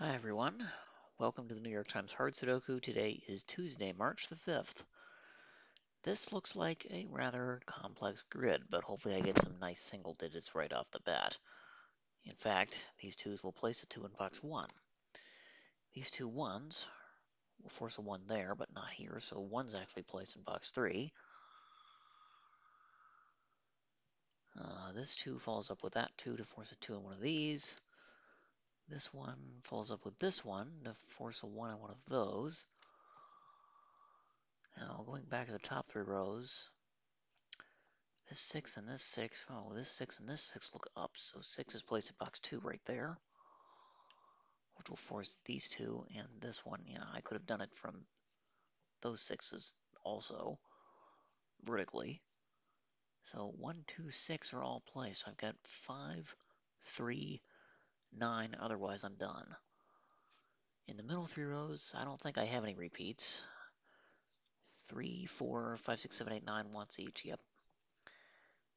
Hi everyone, welcome to the New York Times Hard Sudoku. Today is Tuesday, March the 5th. This looks like a rather complex grid, but hopefully I get some nice single digits right off the bat. In fact, these twos will place a two in box one. These two ones will force a one there, but not here, so one's actually placed in box three. Uh, this two follows up with that two to force a two in one of these. This one follows up with this one to force a one on one of those. Now, going back to the top three rows, this 6 and this 6, oh, this 6 and this 6 look up, so 6 is placed in box 2 right there, which will force these two and this one. Yeah, I could have done it from those 6s also, vertically. So 1, 2, 6 are all placed. I've got 5, 3, 9, otherwise I'm done. In the middle three rows, I don't think I have any repeats. 3, 4, 5, 6, 7, 8, 9 once each, yep.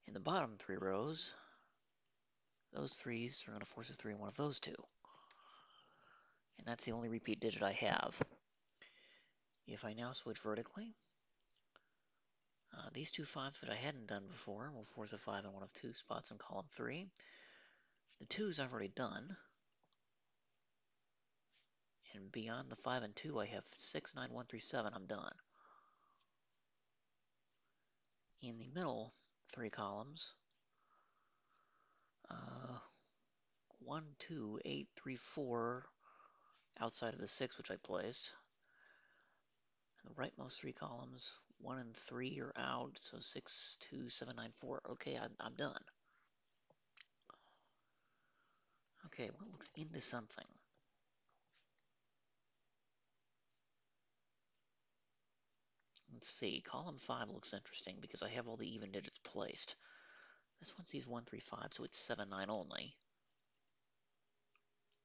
In the bottom three rows, those threes are going to force a three in one of those two. And that's the only repeat digit I have. If I now switch vertically, uh, these two fives that I hadn't done before will force a five in one of two spots in column three. The twos I've already done. And beyond the five and two, I have six, nine, one, three, seven. I'm done. In the middle three columns, uh, one, two, eight, three, four, outside of the six which I placed. The rightmost three columns, one and three are out, so six, two, seven, nine, four. Okay, I'm, I'm done. Okay, what looks into something? Let's see, column 5 looks interesting because I have all the even digits placed. This one sees 1, 3, 5, so it's 7, 9 only.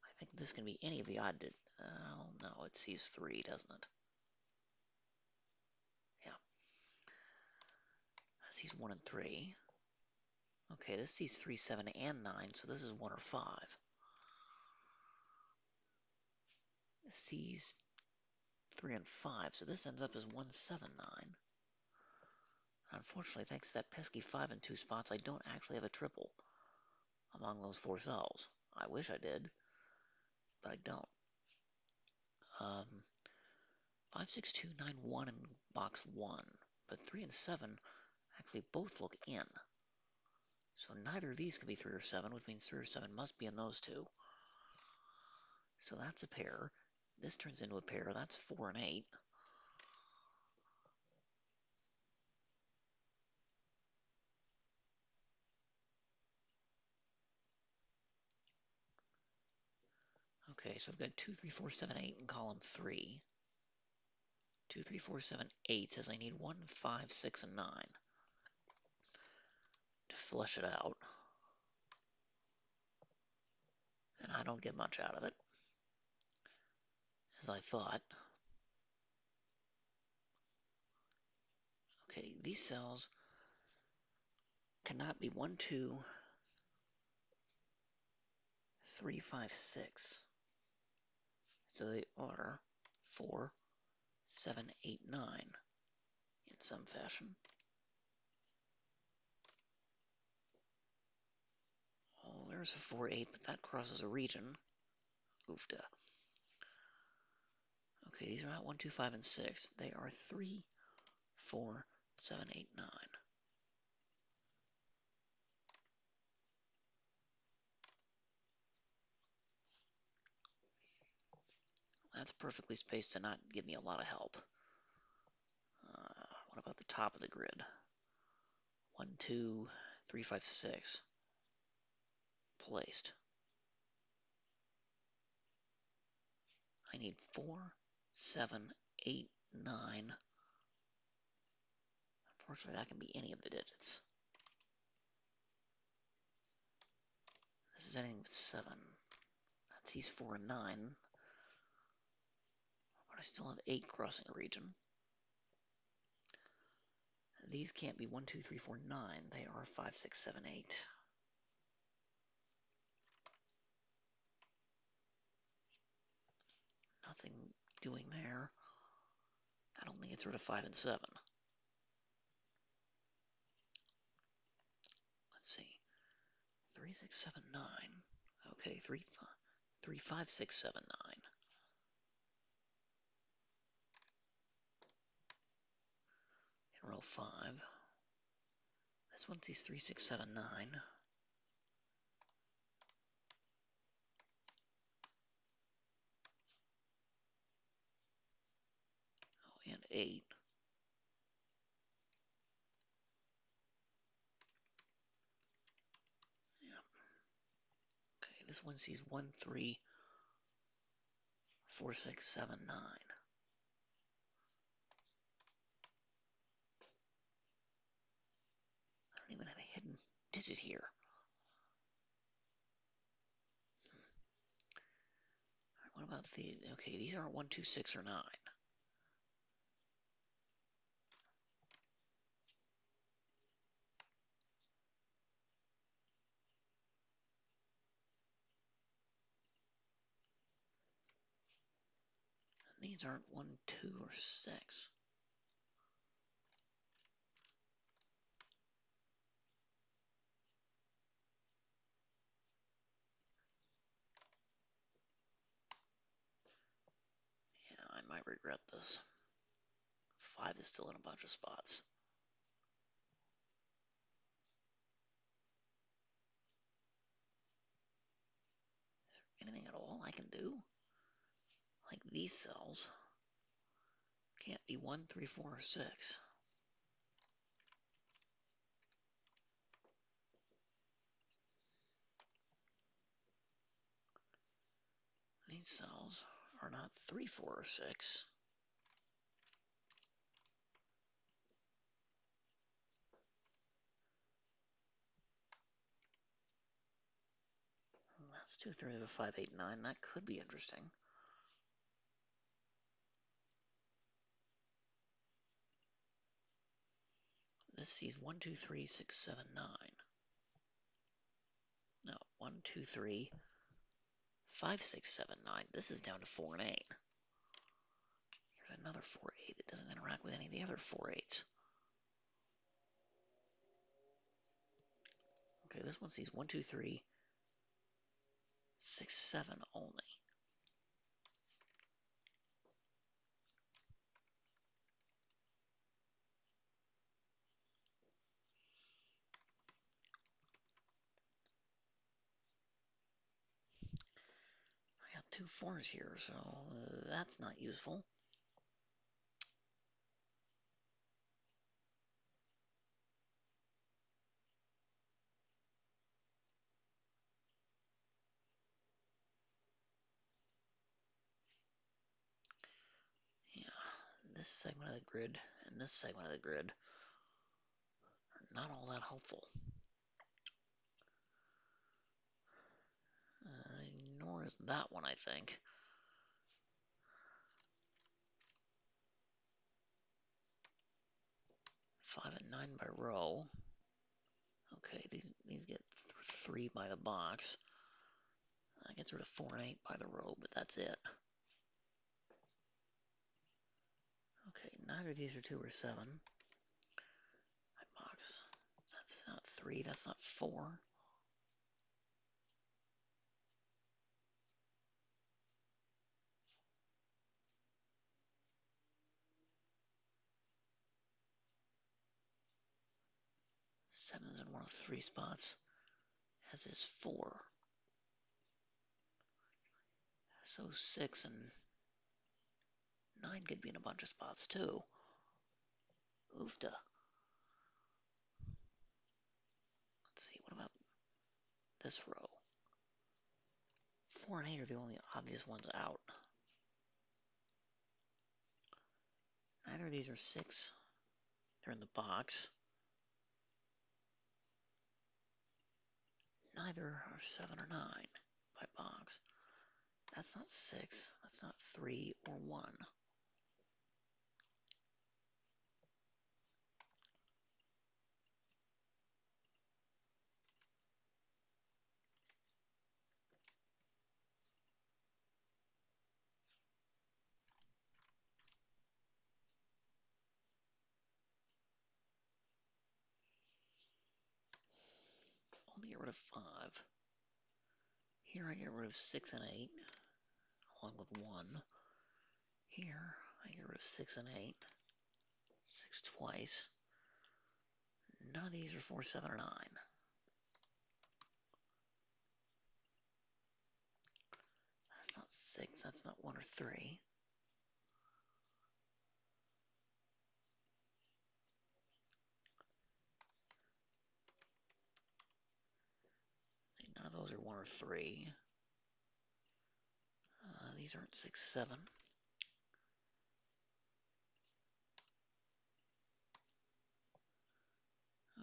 I think this can be any of the odd digits. Oh, no, it sees 3, doesn't it? Yeah. That sees 1 and 3. Okay, this sees 3, 7, and 9, so this is 1 or 5. Sees 3 and 5, so this ends up as 179. Unfortunately, thanks to that pesky 5 and 2 spots, I don't actually have a triple among those four cells. I wish I did, but I don't. Um, 5, 6, 2, 9, 1 in box 1, but 3 and 7 actually both look in. So neither of these can be 3 or 7, which means 3 or 7 must be in those two. So that's a pair. This turns into a pair. That's 4 and 8. Okay, so I've got 2, 3, 4, 7, 8 in column 3. 2, 3, 4, 7, 8 says I need 1, 5, 6, and 9 to flush it out. And I don't get much out of it, as I thought. Okay, these cells cannot be 1, 2, 3, 5, 6. So they are 4, 7, 8, 9 in some fashion. Oh, there's a 4, 8, but that crosses a region. Oofda. Okay, these are not 1, 2, 5, and 6. They are 3, 4, 7, 8, 9. That's perfectly spaced to not give me a lot of help. Uh, what about the top of the grid? 1, 2, 3, 5, 6. Placed. I need 4, 7, 8, 9. Unfortunately, that can be any of the digits. This is anything but 7. That sees 4 and 9. But I still have 8 crossing a region. These can't be 1, 2, 3, 4, 9. They are 5, 6, 7, 8. Nothing doing there. I don't think it's rid of five and seven. Let's see. Three, six, seven, nine. Okay, three, five, three, five, six, seven, nine. In row five. This one sees three, six, seven, nine. Oh, and eight. Okay, this one sees one, three, four, six, seven, nine. I don't even have a hidden digit here. Hmm. What about the, okay, these aren't one, two, six, or nine. These aren't one, two, or six. Yeah, I might regret this. Five is still in a bunch of spots. Anything at all I can do? These cells can't be one, three, four, or six. These cells are not three, four, or six. That's two thirds of a five, eight, nine. That could be interesting. This sees one, two, three, six, seven, nine. No, one, two, three, five, six, seven, nine. This is down to four and eight. Here's another four, eight. It doesn't interact with any of the other four, eights. Okay, this one sees one, two, three, six, seven only. Two fours here, so uh, that's not useful. this segment of the grid and this segment of the grid are not all that helpful. Uh, nor is that one, I think. Five and nine by row. Okay, these these get th three by the box. That gets rid of four and eight by the row, but that's it. Okay, neither of these are two or seven. My box. That's not three, that's not four. Seven's in one of three spots, as is four. So six and nine could be in a bunch of spots too. Oofta. Let's see, what about this row? Four and eight are the only obvious ones out. Neither of these are six. They're in the box. Neither are seven or nine by box. That's not six. That's not three or one. Get rid of 5. Here I get rid of 6 and 8, along with 1. Here I get rid of 6 and 8. 6 twice. None of these are 4, 7, or 9. That's not 6, that's not 1 or 3. None of those are 1 or 3. Uh, these aren't 6, 7.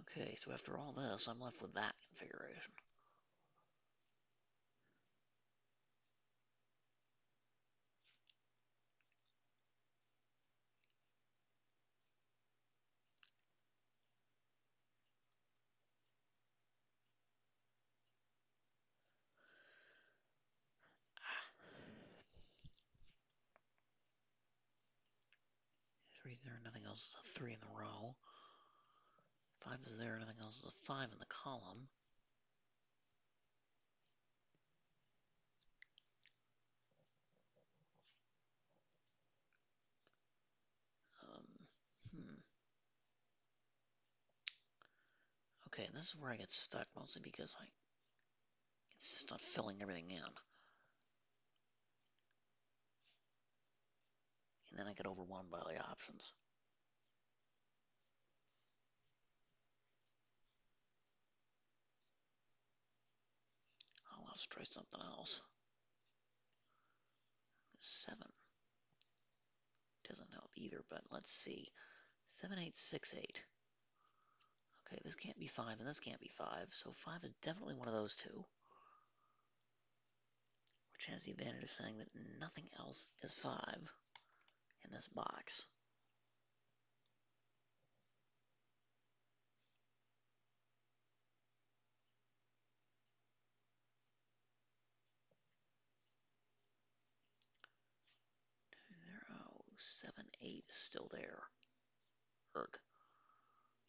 Okay, so after all this, I'm left with that configuration. There, nothing else is a three in the row. Five is there, nothing else is a five in the column. Um, hmm. Okay, this is where I get stuck mostly because I it's just not filling everything in. Then I get overwhelmed by the options. Oh, let's try something else. Seven. Doesn't help either, but let's see. Seven, eight, six, eight. Okay, this can't be five and this can't be five, so five is definitely one of those two. Which has the advantage of saying that nothing else is five in this box. Zero, seven, eight is still there. Erg.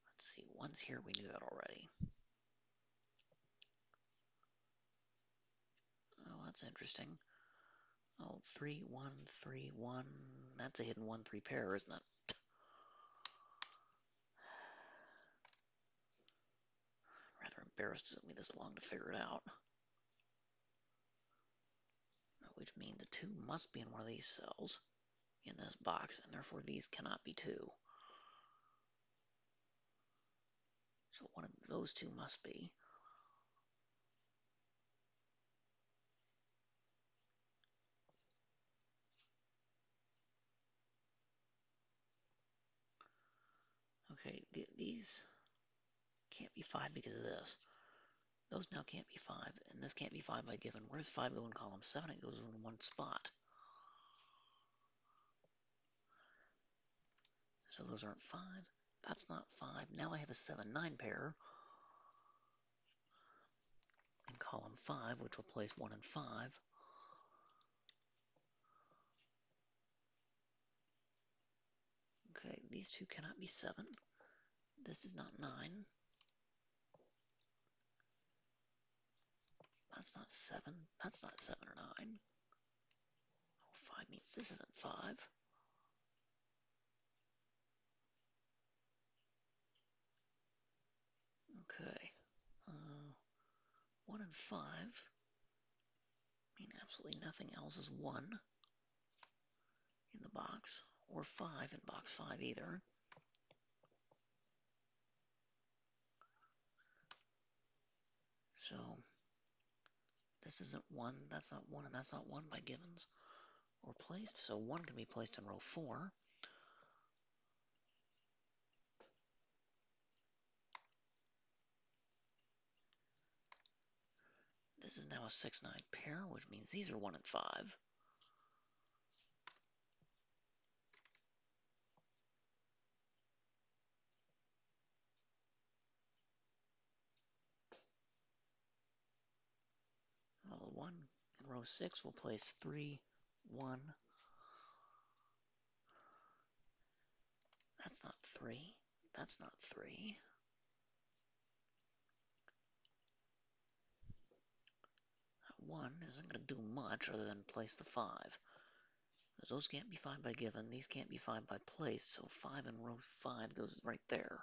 Let's see, one's here, we knew that already. Oh, that's interesting. Oh, three, one, three, one. That's a hidden one, three pair, isn't it? I'm rather embarrassed it took me this long to figure it out. Which means the two must be in one of these cells in this box, and therefore these cannot be two. So one of those two must be. Okay, th these can't be 5 because of this. Those now can't be 5, and this can't be 5 by given. Where does 5 go in column 7? It goes in one spot. So those aren't 5. That's not 5. Now I have a 7-9 pair in column 5, which will place 1 and 5. Okay, these two cannot be 7. This is not 9. That's not 7. That's not 7 or 9. Oh, 5 means this isn't 5. Okay. Uh, 1 and 5 mean absolutely nothing else is 1 in the box, or 5 in box 5 either. So this isn't 1, that's not 1, and that's not 1 by givens or placed. So 1 can be placed in row 4. This is now a 6-9 pair, which means these are 1 and 5. Well, the 1 in row 6 will place 3, 1. That's not 3. That's not 3. one isn't going to do much other than place the 5. Because those can't be 5 by given, these can't be 5 by place, so 5 in row 5 goes right there.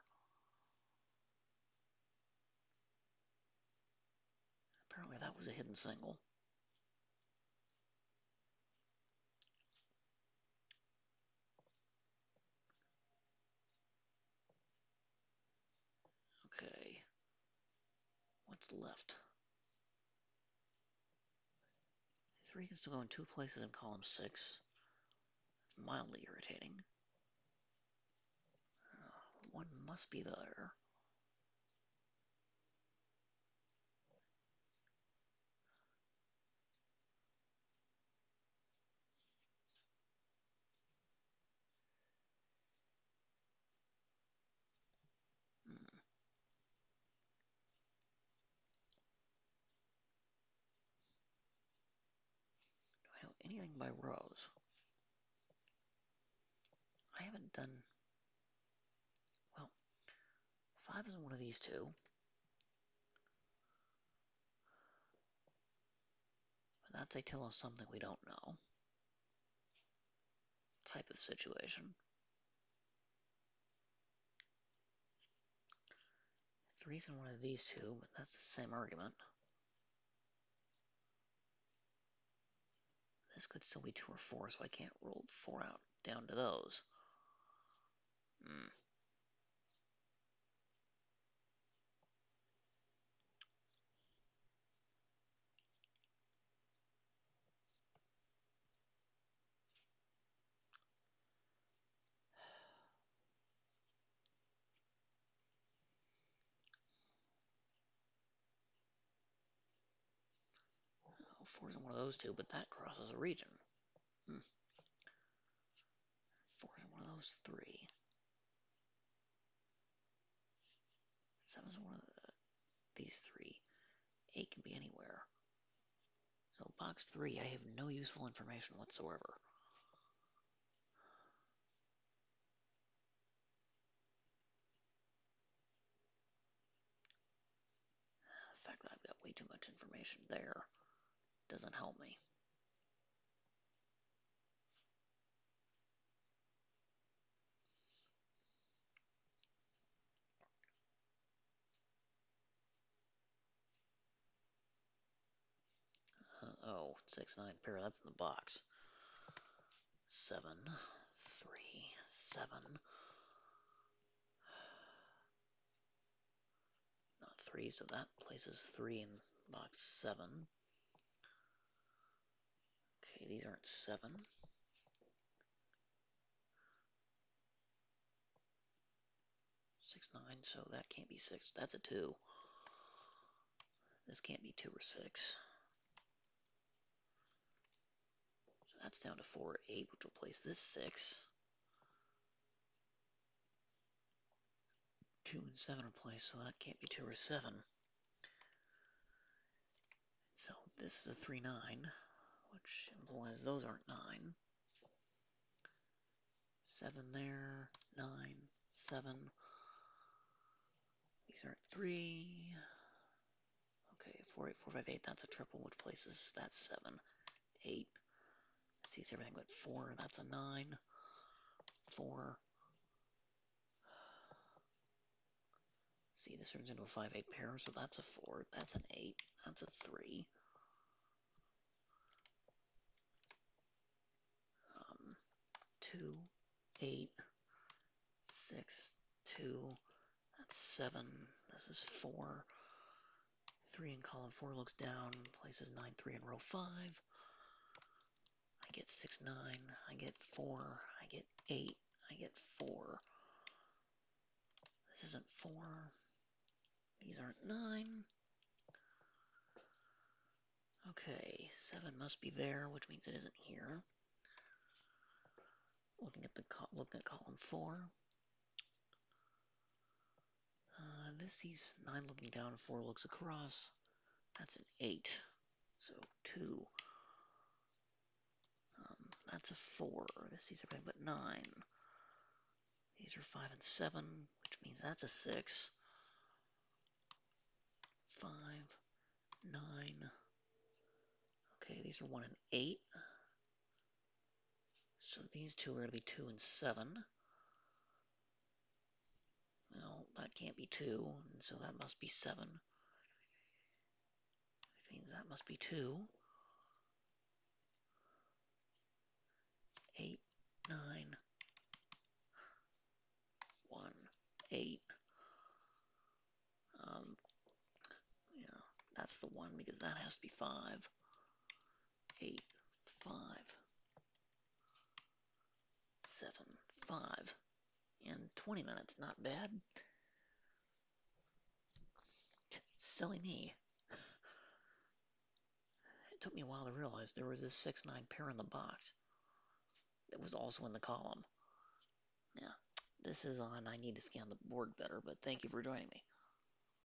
Apparently that was a hidden single. Okay. What's left? Three can still go in two places in column six. It's mildly irritating. Uh, one must be there. By rows. I haven't done, well, 5 is one of these two. But that's a tell us something we don't know. Type of situation. Three's in one of these two, but that's the same argument. This could still be 2 or 4, so I can't roll 4 out down to those. Hmm. Four's in one of those two, but that crosses a region. Hmm. Four's in one of those three. Seven's in one of the, these three. Eight can be anywhere. So box three, I have no useful information whatsoever. The fact that I've got way too much information there doesn't help me. Uh, oh, six, nine pair, that's in the box. Seven, three, seven. Not three, so that places three in box seven. Okay, these aren't seven. Six, nine, so that can't be six. That's a two. This can't be two or six. So that's down to four, eight, which will place this six. Two and seven are placed, so that can't be two or seven. So this is a three, nine which implies those aren't 9. 7 there, 9, 7. These aren't 3. Okay, 4, 8, 4, 5, 8, that's a triple, which places that's 7. 8. Sees everything but 4, that's a 9. 4. See, this turns into a 5, 8 pair, so that's a 4. That's an 8. That's a 3. Two, eight, six, two. That's seven. This is four. Three in column four looks down, places nine, three in row five. I get six, nine. I get four. I get eight. I get four. This isn't four. These aren't nine. Okay, seven must be there, which means it isn't here looking at the looking at column four. Uh, this sees nine looking down, four looks across. That's an eight. So two. Um, that's a four. This sees everything but nine. These are five and seven, which means that's a six. Five, nine, Okay, these are 1 and 8. So these two are going to be 2 and 7. Well, that can't be 2, and so that must be 7. Which means that must be 2. 8, 9, 1, 8. Um, yeah, that's the 1 because that has to be 5. 8, 5. 7, 5. In 20 minutes, not bad. Silly me. It took me a while to realize there was a 6 9 pair in the box that was also in the column. Yeah, this is on. I need to scan the board better, but thank you for joining me.